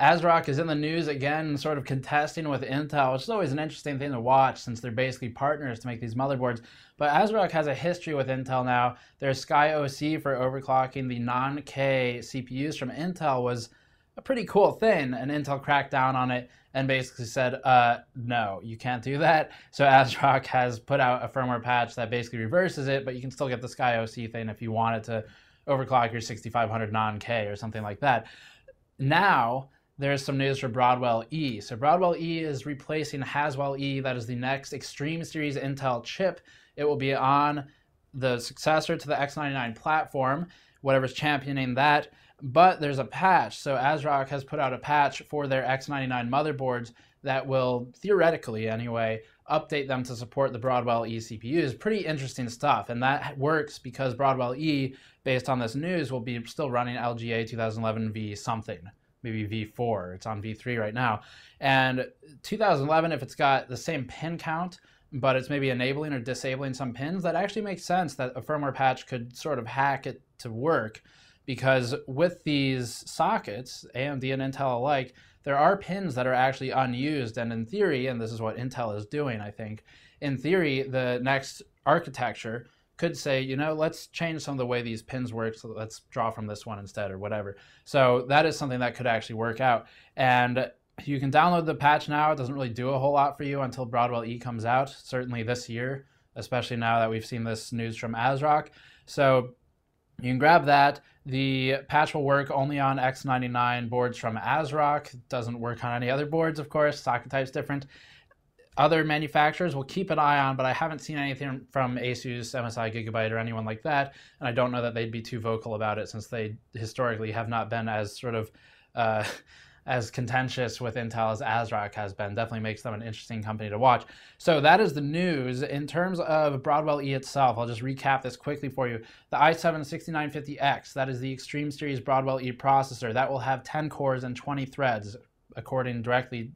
ASRock is in the news again, sort of contesting with Intel, which is always an interesting thing to watch since they're basically partners to make these motherboards. But ASRock has a history with Intel now. Their Sky OC for overclocking the non-K CPUs from Intel was a pretty cool thing, and Intel cracked down on it and basically said, uh, no, you can't do that. So ASRock has put out a firmware patch that basically reverses it, but you can still get the Sky OC thing if you wanted to overclock your 6500 non-K or something like that. Now, there's some news for Broadwell E. So Broadwell E is replacing Haswell E. That is the next Extreme Series Intel chip. It will be on the successor to the X99 platform, whatever's championing that. But there's a patch. So ASRock has put out a patch for their X99 motherboards that will theoretically, anyway, update them to support the Broadwell E CPUs. Pretty interesting stuff. And that works because Broadwell E, based on this news, will be still running LGA 2011 v something maybe V4. It's on V3 right now. And 2011, if it's got the same pin count, but it's maybe enabling or disabling some pins, that actually makes sense that a firmware patch could sort of hack it to work. Because with these sockets, AMD and Intel alike, there are pins that are actually unused. And in theory, and this is what Intel is doing, I think, in theory, the next architecture could say, you know, let's change some of the way these pins work. So let's draw from this one instead or whatever. So that is something that could actually work out. And you can download the patch now. It doesn't really do a whole lot for you until Broadwell E comes out, certainly this year, especially now that we've seen this news from ASRock. So you can grab that. The patch will work only on X99 boards from ASRock. It doesn't work on any other boards, of course. Socket type's different other manufacturers will keep an eye on, but I haven't seen anything from Asus, MSI, Gigabyte, or anyone like that. And I don't know that they'd be too vocal about it since they historically have not been as sort of uh, as contentious with Intel as ASRock has been. Definitely makes them an interesting company to watch. So that is the news. In terms of Broadwell E itself, I'll just recap this quickly for you. The i7-6950X, that is the Extreme Series Broadwell E processor. That will have 10 cores and 20 threads, according directly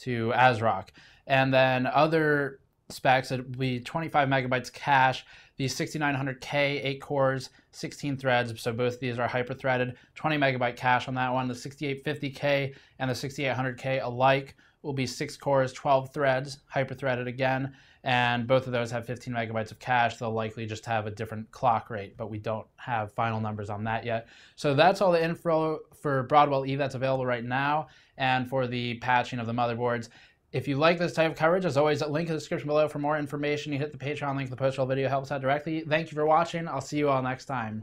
to ASRock. And then other specs, it would be 25 megabytes cache, the 6900K, 8 cores, 16 threads. So both of these are hyper threaded. 20 megabyte cache on that one. The 6850K and the 6800K alike will be 6 cores, 12 threads, hyper threaded again. And both of those have 15 megabytes of cache. They'll likely just have a different clock rate, but we don't have final numbers on that yet. So that's all the info for Broadwell E that's available right now and for the patching of the motherboards. If you like this type of coverage, as always, link in the description below for more information. You hit the Patreon link, the post video helps out directly. Thank you for watching. I'll see you all next time.